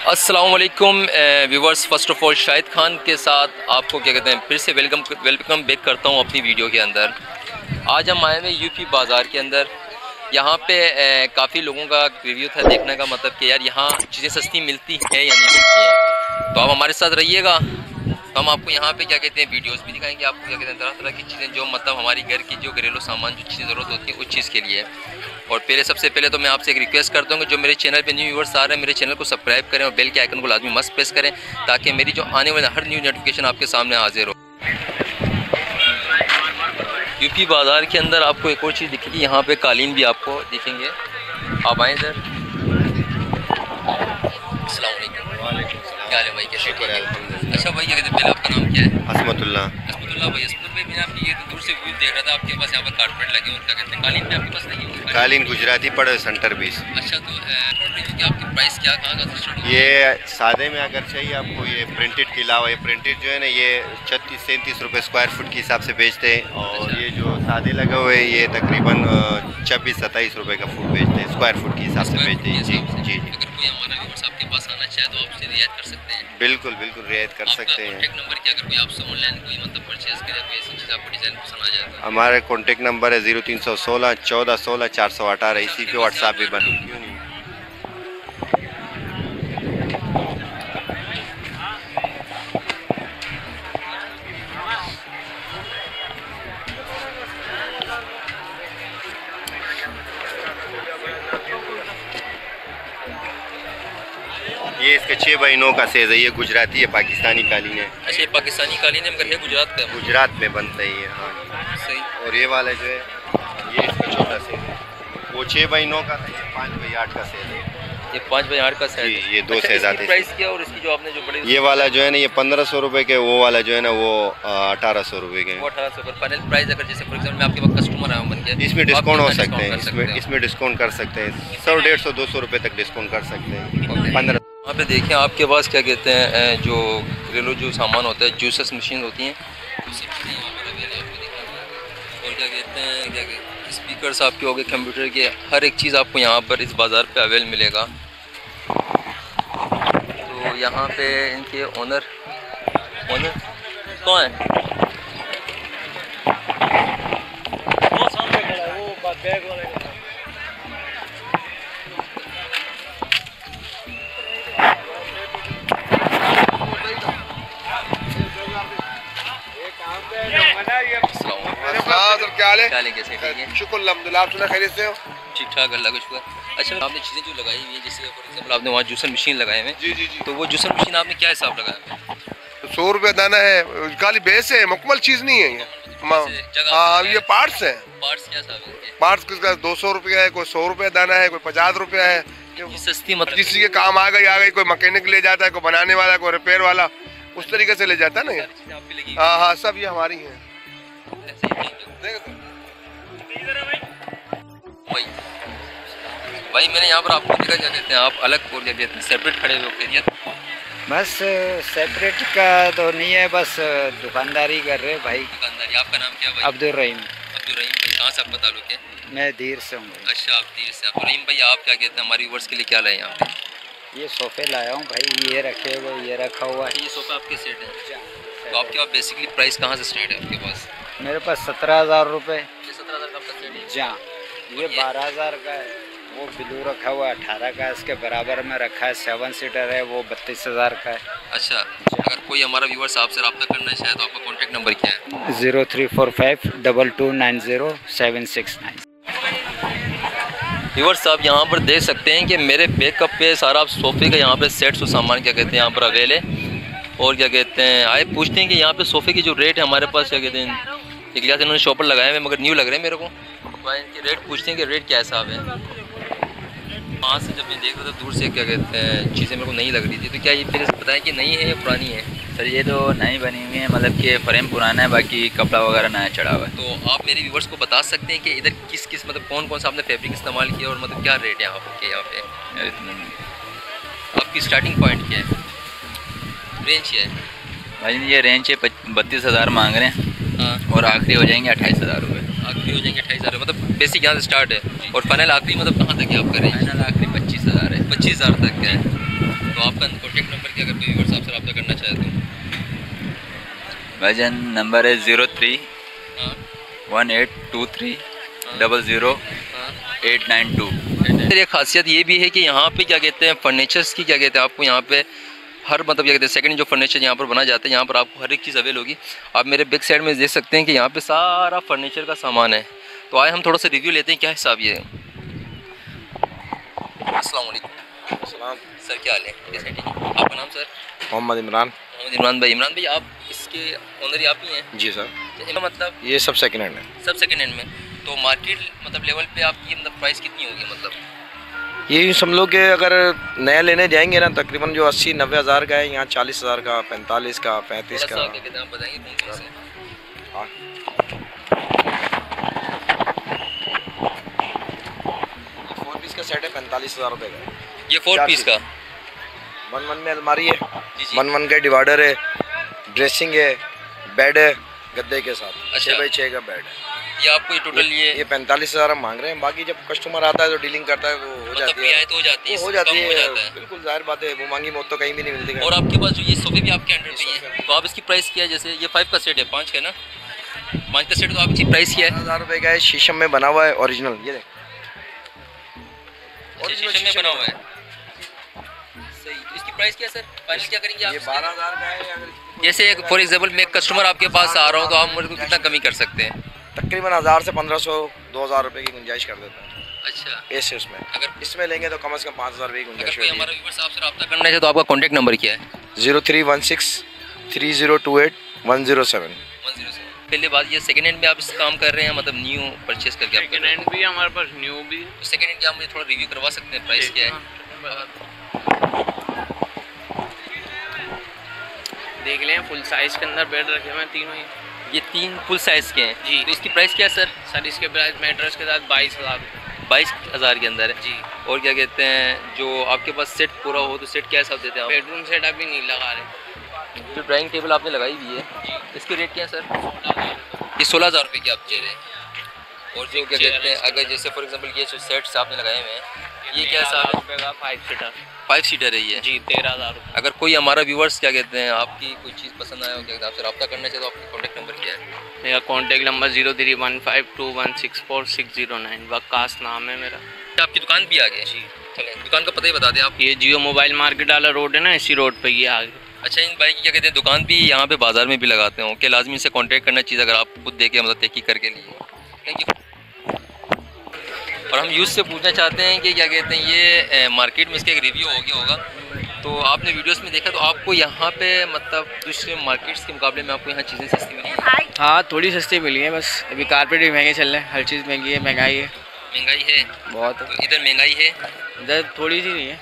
वालेकुम viewers first of all Shahid Khan के साथ आपको क्या कहते हैं? फिर से वेलकम वेलकम बैक करता हूँ अपनी वीडियो के अंदर। आज हम आए हुए यूपी बाज़ार के अंदर। यहाँ पे काफ़ी लोगों का रिव्यू था देखने का मतलब कि यार यहाँ चीज़ें सस्ती मिलती हैं या नहीं मिलती हैं। तो आप हमारे साथ रहिएगा। तो हम आपको यहाँ पे क्या कहते हैं वीडियोस भी दिखाएँगे। आपको क्या कहते हैं तरह तरह की चीज़ें जो मतलब हमारी घर की जो घरेलू सामान, जो चीज़ें ज़रूरत होती है उस चीज़ के लिए। और पहले सबसे पहले तो मैं आपसे एक रिक्वेस्ट करता हूँ कि जो मेरे चैनल पे न्यू व्यूवर्स आ रहे हैं मेरे चैनल को सब्सक्राइब करें और बेल के आइकन को लाजमी मस्त प्रेस करें ताकि मेरी जो आने वाले हर न्यू नोटिफिकेशन आपके सामने हाजिर हो। यूपी बाज़ार के अंदर आपको एक और चीज़ दिखेगी यहाँ पे कालीन भी आपको दिखेंगे। आप आए क्या भाई कैसे अच्छा भाई ये पहले आपका नाम क्या है? असमतुल्ला असमतुल्ला भाई असमत भाई मैंने आपकी ये दूर से व्यू देख रहा था आपके पास यहाँ पर कारपेट लगे क्या कहते हैं? कालीन भी आपके पास नहीं है? कालीन? गुजराती पड़े सेंटर बीस अच्छा तो आपकी प्राइस क्या कहाँ का ये सादे में अगर चाहिए आपको ये प्रिंटेड के अलावा ये प्रिंटेड जो है ना ये छत्तीस सैंतीस रुपये स्क्वायर फुट के हिसाब से बेचते हैं और अच्छा। ये सादे लगे हुए ये तकरीबन छब्बीस सत्ताईस रुपए का फ़ूड बेचते हैं स्क्वायर फुट के हिसाब से बेचते हैं। जी जी जी। अगर कोई हमारा आपके पास आना चाहे तो आपसे रियायत कर सकते हैं। बिल्कुल बिल्कुल रियायत कर सकते हैं। नंबर क्या अगर कोई आपसे ऑनलाइन कोई मतलब परचेज करे कोई ऐसी चीज़ आपको डिज़ाइन पसंद आ जाए हमारे कॉन्टेक्ट नंबर है ज़ीरो तीन सौ सोलह चौदह सोलह चार सौ अठारह इसी पे व्हाट्सएप भी बन इसका छः बाई नौ का सेज है ये गुजराती है पाकिस्तानी कालीन है। अच्छा ये पाकिस्तानी कालीन है मगर है गुजरात का गुजरात में बनता है ये हाँ। सही। और ये वाला जो है ये इसका छोटा सेज है। वो छः बाई नौ का था ये पाँच बाई आठ का सेज है। ये पाँच बाई आठ का सेज ये दो सेज आते हैं। प्राइस क्या और इसकी जो आपने जो बड़े ये वाला जो है ना ये पंद्रह सौ रुपये के वो वाला जो है ना वो अठारह सौ रुपये के वो अठारह सौ फाइनल प्राइस अगर जैसे फॉर एग्ज़ाम्पल मैं आपके पास इसमें डिस्काउंट हो सकते हैं इसमें इसमें डिस्काउंट कर सकते हैं। सौ डेढ़ सौ दो सौ रुपये तक डिस्काउंट कर सकते हैं। पंद्रह वहाँ पे देखें आपके पास क्या कहते हैं जो घरेलू जो सामान होता है जूसस मशीन होती हैं। और क्या कहते हैं क्या कहते स्पीकर्स आपके हो गए कंप्यूटर के हर एक चीज़ आपको यहाँ पर इस बाज़ार पे अवेल मिलेगा। तो यहाँ पे इनके ओनर ओनर कौन है? ठीक ठाक अल्लाह का शुक्र अच्छा आपने चीज़ें जो लगाई हुई है जैसे फॉर एग्ज़ाम्पल आपने वहाँ जूसर मशीन लगाए हुए जी जी जी। तो वो जूसर मशीन आपने क्या हिसाब लगाया? सौ रुपये दाना है खाली बेस है मुकमल चीज़ नहीं है ये। हाँ। ये पार्ट्स है। पार्ट्स क्या पार्ट्स किसका दो सौ रुपया है कोई सौ रुपया दाना है कोई पचास रुपया है। सस्ती मतलब जिसके काम आ गई आ गई कोई मैकेनिक ले जाता है कोई बनाने वाला कोई रिपेयर वाला उस तरीके से ले जाता है ना ये। हाँ हाँ। सब ये हमारी है। भाई मैंने यहाँ पर आपको देखा क्या कहते हैं। आप अलग और क्या कहते हैं। सेपरेट खड़े हुए खैरियत। बस सेपरेट का तो नहीं है बस दुकानदारी कर रहे भाई। दुकानदारी। आपका नाम क्या भाई? अब्दुल रहीम। अब्दुल रहीम भाई कहाँ से आपका ताल्लुक है मैं धीर से हूँ अच्छा आप धीर से। अब्दुल रहीम भाई आप क्या कहते हैं? हमारी व्यूवर्स के लिए क्या लाए यहाँ पे ये सोफे लाया हूँ भाई। ये रखे हुए ये रखा हुआ है। ये सोफा आपके सेट है। तो आपके पास बेसिकली प्राइस कहाँ से स्टार्ट है आपके पास? मेरे पास सत्रह हज़ार रुपये ये सत्रह हज़ार का सेट जहाँ ये बारह हज़ार का है। वो ब्लू रखा हुआ है अठारह का है इसके बराबर में रखा है सेवन सीटर है वो बत्तीस हज़ार का है। अच्छा अगर कोई हमारा व्यूवर्स आपसे रब्ता करना चाहे तो आपका कॉन्टैक्ट नंबर क्या है? Zero three four five double two nine zero seven six nine. Viewers आप यहाँ पर देख सकते हैं कि मेरे बैकअप पे सारा आप सोफ़े का यहाँ पे सेट्स और सामान क्या कहते हैं यहाँ पर अवेल है। और क्या कहते हैं आए पूछते हैं कि यहाँ पे सोफ़े की जो रेट है हमारे पास क्या कहते हैं? एक लिहाज इन्होंने शॉपर लगाए हुए मगर न्यू लग रहे हैं मेरे को। तो इनके रेट पूछते हैं कि रेट क्या हिसाब है? वहाँ से जब मैं देख रहा था दूर से क्या कहते हैं चीज़ें मेरे को नहीं लग रही थी। तो क्या ये फिर बताएँ कि नई है या पुरानी है? सर ये तो नई बनी हुई है मतलब कि फ्रेम पुराना है बाकी कपड़ा वगैरह नया चढ़ा हुआ है। तो आप मेरे व्यूवर्स को बता सकते हैं कि इधर किस किस मतलब कौन कौन सा आपने फैब्रिक इस्तेमाल किया और मतलब क्या रेट है यहाँ के यहाँ पे? आपकी स्टार्टिंग पॉइंट क्या है? रेंज क्या है? भाई ये रेंज है बत्तीस हज़ार मांग रहे हैं। हाँ। और आखिरी हो जाएँगे अट्ठाईस हज़ार रुपये आखिरी हो जाएँगे अट्ठाईस हज़ार मतलब बेसिक यहाँ से स्टार्ट है। और फाइनल आखिरी मतलब कहाँ तक है आपका रेंज फाइनल आखिरी पच्चीस हज़ार है। पच्चीस हज़ार तक है। तो आपका कॉन्टेक्ट नंबर क्या अगर कोई व्यूअर्स आपसे रब्ता करना चाहे तो? भाईजान नंबर है ज़ीरो थ्री हाँ। One eight two three double zero हाँ। एट नाइन टू एक खासियत ये भी है कि यहाँ पे क्या कहते हैं फर्नीचर्स की क्या कहते हैं आपको यहाँ पे हर मतलब क्या कहते हैं सेकंड जो फर्नीचर यहाँ पर बना जाता है यहाँ पर आपको हर एक चीज़ अवेल होगी। आप मेरे बैक साइड में देख सकते हैं कि यहाँ पे सारा फर्नीचर का सामान है। तो आए हम थोड़ा सा रिव्यू लेते हैं क्या हिसाब ये अस्सलाम वालेकुम। सर क्या हाल है? आपका नाम सर? मोहम्मद इमरान। मोहम्मद इमरान भाई। इमरान भाई आप इसके ओनर ही आप ही? हैं जी सर। इसका मतलब? ये सब सेकंड हैंड है। सब सेकेंड हैंड में। तो मार्केट मतलब लेवल पे आपकी मतलब प्राइस कितनी होगी मतलब? ये समझ लो कि अगर नया लेने जाएँगे ना तकरीबन जो अस्सी नब्बे हज़ार का है यहाँ चालीस हज़ार का पैंतालीस का पैंतीस का। हैं। फोर पीस का सेट पैंतालीस हज़ार रुपये का। ये फोर पीस। का? वन वन में अलमारी है वन वन का डिवाइडर है ड्रेसिंग है बेड है गद्दे के साथ। अच्छा। छः बाई छः का बेड है। ये आपको ये टोटल ये ये पैंतालीस हज़ार हम मांग रहे हैं। बाकी जब कस्टमर आता है तो डीलिंग करता है वो हो मतलब जाती है। तो हो जाती है हो जाती है बिल्कुल ज़ाहिर बात है वो मांगी मौत तो कहीं भी नहीं मिलती और आपके पास जो ये सोफे भी आपके अंडर पे ही तो आप इसकी प्राइस क्या है जैसे ये फाइव का सेट है पाँच का ना? पाँच का सेट तो आपकी प्राइस क्या है। हज़ार रुपए का है शीशम में बना हुआ है ओरिजिनल ये देख। शीशम में बना हुआ है। तो इसकी प्राइस क्या सर फाइनल क्या करेंगे आप? बारह हज़ार का है जैसे फॉर एग्जांपल मैं कस्टमर आपके पास आ रहा हूँ तो आप को कितना कमी कर सकते हैं? तकरीबन हज़ार से पंद्रह सौ दो हज़ार रुपये की गुंजाइश कर देता है। अच्छा। ऐसे उसमें। अगर इसमें लेंगे तो कम से कम पाँच हज़ार रुपये की गुंजाइश होगी हमारा व्यूवर्स आपसे रब्ता करना है तो आपका कॉन्टैक्ट नंबर क्या है? Zero three one six three zero two eight one zero seven. पहले बात ये सेकंड हैंड में आप इस काम कर रहे हैं मतलब न्यू परचेस करके आप कर सेकेंड हैंड भी हमारे पास न्यू भी। हैं सेकंड हैंड क्या आप मुझे थोड़ा रिव्यू करवा सकते हैं? प्राइस क्या है? देख लें फुल साइज़ के अंदर बेड रखे हुए हैं तीनों ही। ये तीन फुल साइज़ के हैं। जी। तो इसकी प्राइस क्या है सर सर इसके प्राइस मैट्रेस के साथ बाईस हज़ार बाईस हज़ार के अंदर है? जी। और क्या कहते हैं जो आपके पास सेट पूरा हो तो सेट क्या हिसाब देते हैं आप? बेडरूम सेट अभी नहीं लगा रहे। जो ड्राइंग टेबल आपने लगाई हुई है इसके रेट क्या है सर ये सोलह हज़ार रुपये की आप दे रहे हैं। और जो क्या कहते हैं अगर जैसे फॉर एग्ज़ाम्पल ये जो सेट्स आपने लगाए हुए हैं ये क्या हिसाब है फाइव सीटर फाइव सीटर है ये। जी तेरह हज़ार अगर कोई हमारा व्यूवर्स क्या कहते हैं आपकी कोई चीज़ पसंद आए हो क्या हैं आपसे रब्ता करना चाहिए तो आपका कॉन्टैक्ट नंबर क्या है? मेरा contact number zero three one five two one six four six zero nine Waqas नाम है मेरा। आपकी दुकान भी आ गई जी। चलें दुकान का पता ही बता दें आप। ये जियो मोबाइल मार्केट वाला रोड है ना इसी रोड पे ये आगे। अच्छा इन भाई की क्या कहते हैं दुकान भी यहाँ पे बाज़ार में भी लगाते हो? क्या लाजमी से कांटेक्ट करना चाहिए अगर आप खुद देखे मतलब तहकीक करके लिए? थैंक यू और हम यूज़ से पूछना चाहते हैं कि क्या कहते हैं ये मार्केट में इसका एक रिव्यू हो गया होगा। तो आपने वीडियोस में देखा तो आपको यहाँ पे मतलब दूसरे मार्केट्स के मुकाबले में आपको यहाँ चीज़ें सस्ती मिली हाँ? थोड़ी सस्ती मिली है बस अभी कारपेट भी महँगे चल रहे हैं हर चीज़ महँगी है महँगाई है। महँगाई है? बहुत। तो इधर महँगाई है? इधर थोड़ी सी नहीं है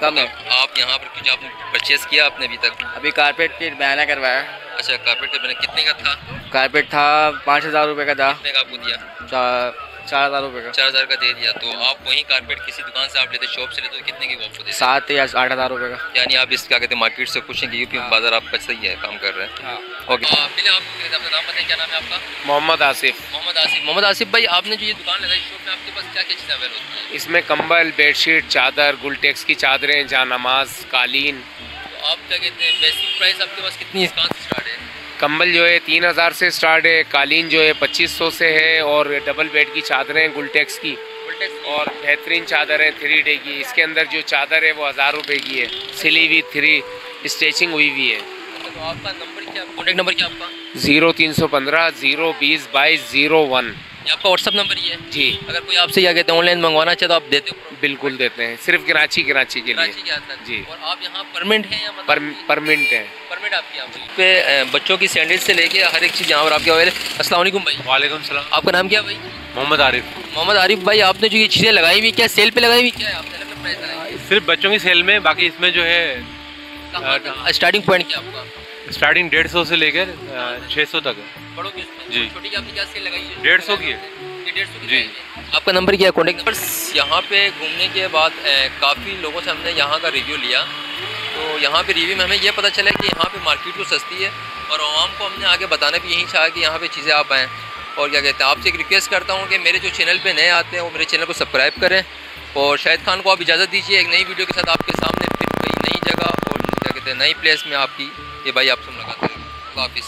कम है। आप यहाँ पर कुछ आपने परचेस किया आपने अभी तक? अभी कारपेट की बयाना करवाया। अच्छा कारपेट का कितने का था? कारपेट था पाँच हज़ार रुपये का था। आपको दिया? चार हज़ार रुपये का। चार हज़ार का दे दिया तो आप वही कारपेट किसी दुकान से आप लेते शॉप से लेते तो कितने की आपको देते सात या आठ हज़ार रुपये का। यानी आप इस क्या कहते हैं मार्केट से खुश हैं कि यूपी हाँ। बाज़ार आपका सही है काम कर रहे हैं। हाँ। ओके पहले आप अपना नाम बताएँ क्या नाम है आपका? मोहम्मद आसिफ। मोहम्मद आसिफ। मोहम्मद आसिफ भाई आपने जो ये दुकान लगाई शॉप में आपके पास क्या क्या चीज़ें अवेल होती हैं? इसमें कंबल बेडशीट चादर गुलटेक्स की चादरें जहाँ नमाज़ कालीन। तो आप क्या कहते हैं बेसिक प्राइस आपके पास कितनी कहाँ से स्टार्ट है? कंबल जो है तीन हज़ार से स्टार्ट है कालीन जो है पच्चीस सौ से है और डबल बेड की चादरें गुलटेक्स की। और बेहतरीन चादर है थ्री डे की। इसके अंदर जो चादर है वो हज़ार रुपये की है। सिली हुई थ्री स्टेचिंग हुई हुई है। तो आपका नंबर क्या कॉन्टेक्ट नंबर क्या आपका? ज़ीरो तीन सौ पंद्रह ज़ीरो बीस बाईस ज़ीरो वन। ये आपका व्हाट्सअप नंबर ही है? जी। अगर कोई आपसे क्या कहते हैं ऑनलाइन मंगवाना चाहे तो आप देते हो बिल्कुल देते हैं। सिर्फ़ कराची कराची के लिए। जी। और आप यहाँ परमानेंट हैं या मतलब पर, परमिट है। परमिट आपकी यहाँ पे बच्चों की सैंडल से लेके हर एक चीज़ यहाँ पर आपके अवेलेबल अस्सलाम भाई। वालेकुम सलाम। आपका नाम क्या भाई? मोहम्मद आरिफ। मोहम्मद आरिफ भाई आपने जो ये चीज़ें लगाई हुई क्या सेल पे लगाई हुई क्या है आपने अलग प्राइस लगाई सिर्फ़ बच्चों की सेल में बाकी इसमें जो है है स्टार्टिंग पॉइंट क्या आपका? स्टार्टिंग डेढ़ सौ से लेकर छः सौ तक है। बड़ों की जी। छोटी की आपने क्या सेल लगाई है? डेढ़ सौ की है। डेढ़ सौ जी। आपका नंबर क्या है कॉन्टेक्ट नंबर यहाँ पे घूमने के बाद काफ़ी लोगों से हमने यहाँ का रिव्यू लिया। तो यहाँ पे रिव्यू में हमें यह पता चला कि यहाँ पे मार्केट तो सस्ती है और आवाम को हमने आगे बताना भी यही चाहा कि यहाँ पे चीज़ें आप आएँ। और क्या कहते हैं आपसे एक रिक्वेस्ट करता हूँ कि मेरे जो चैनल पे नए आते हैं वो मेरे चैनल को सब्सक्राइब करें। और शाहिद खान को आप इजाज़त दीजिए एक नई वीडियो के साथ आपके सामने फिर कोई नई जगह और क्या कहते हैं नई प्लेस में आपकी। ये भाई आप सब लगाते हैं। हाफिज़